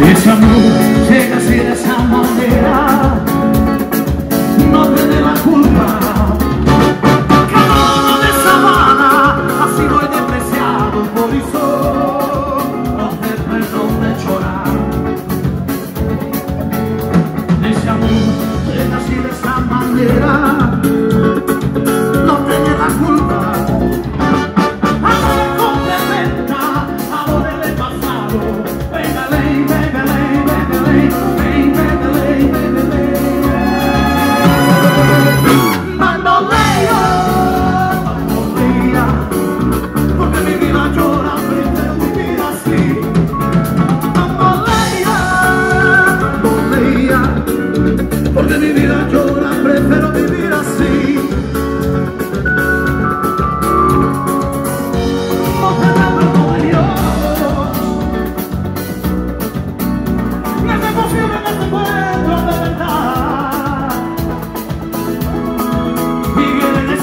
Esa noche, así de esa manera